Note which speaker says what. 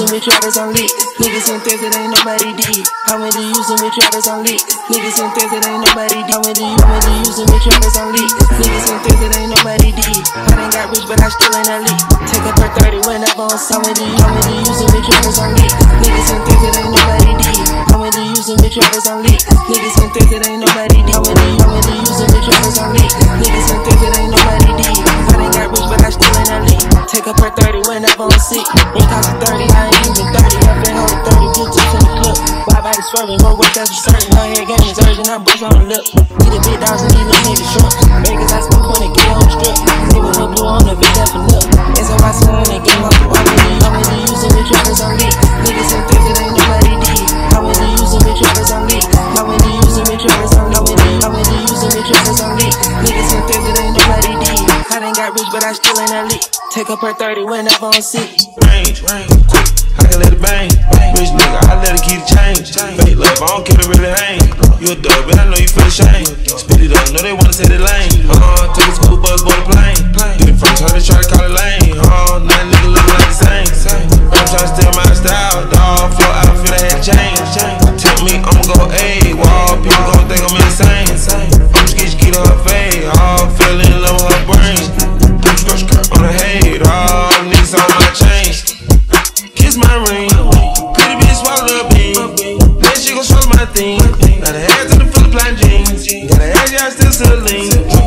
Speaker 1: using with traders on leak. Niggas in threats that ain't nobody did. How many using with traders on leak? Niggas in threats that ain't nobody did. How many, how many using with traders on leak? Niggas in threats that ain't nobody did. I done got rich, but I still ain't elite. Take up her 30 when I'm on some of these. How many using with traders on leak? Niggas in threats that ain't nobody did. How many using with traders on leak? Niggas in threats that ain't nobody did. How many, how many using with traders on leak? Niggas Take up her 30 when I'm on sick. It cost 30, I ain't even 30. I've been holding 30 bitches in the club. Why body swerving, more work that's for certain. Her head game is urgent, I brush on the lip. Need a big dogs and these little niggas short. Vegas, I spent 20, get on the strip. Neighborhood blue on the bitch, that for look. SOI soon when they game off the wall. How many using with trappers on leak? Niggas in threats that ain't nobody did. How many using with trappers on leak? How many using with trappers on How many, how many using with trappers on leak? Niggas in not rich, but I still in elite. Take up her 30 whenever I'm sick.
Speaker 2: Range, range, quick. I can let it bang. bang. Rich nigga, I let it keep change. change. Fake love, I don't care it really hang. You a dog, but I know you feel ashamed. Spit it up, know they wanna say uh-huh, the lane. Uh huh, took a school bus, bought a plane. Did it from China, try to call it lane. Uh huh, now nigga look like the same. I'm trying to steal my style, dog. Flow outfit, I had change. Tell me, I'ma go A. kiss my ring. Pretty bitch swallowed up bean. Then she gon' swallow my thing. Got a head to the flip blind jeans. Got a head, yeah, I still the lean.